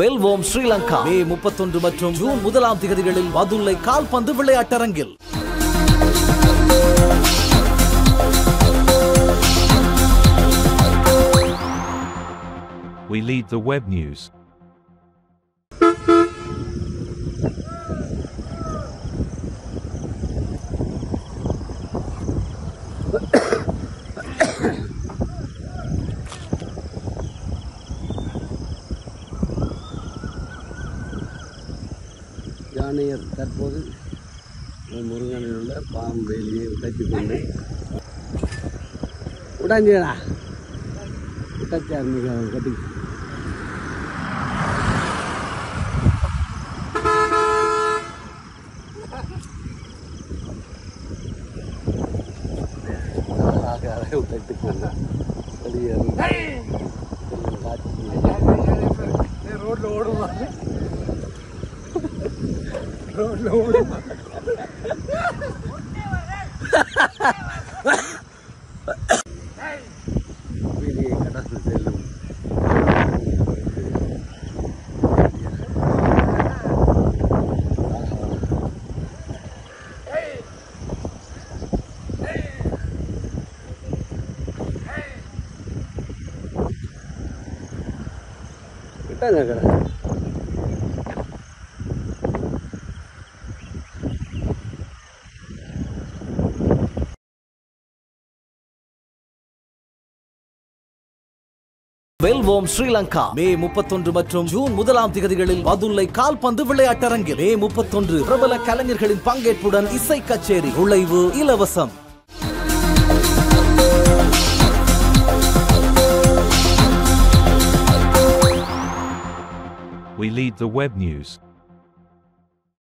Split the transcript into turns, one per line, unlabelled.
வெல்வோம் ஸ்ரீலங்கா மே முப்பத்தொன்று மற்றும் ஜூன் முதலாம் திகதிகளில் பதுல்லை கால்பந்து விளையாட்டரங்கில்
We lead the web news.
யானையர் தற்போது முருகனில் உள்ள பாம்பேலியை உடைத்துக் கொண்டு உடைஞ்சா உடைச்சார் மிக கட்டி அதை உடைத்துக் கொண்டு வெளியேறும் காட்சியை
ரோட்ல ஓடுமா
だから。
வெல்வோம் ஸ்ரீலங்கா. மே முப்பத்தொன்று மற்றும் ஜூன் முதலாம் திகதிகளில் பதுல்லை கால்பந்து விளையாட்டரங்கில். மே முப்பத்தொன்று பிரபல கலைஞர்களின் பங்கேற்புடன் இசை கச்சேரி நுழைவு இலவசம்.
We lead the web news.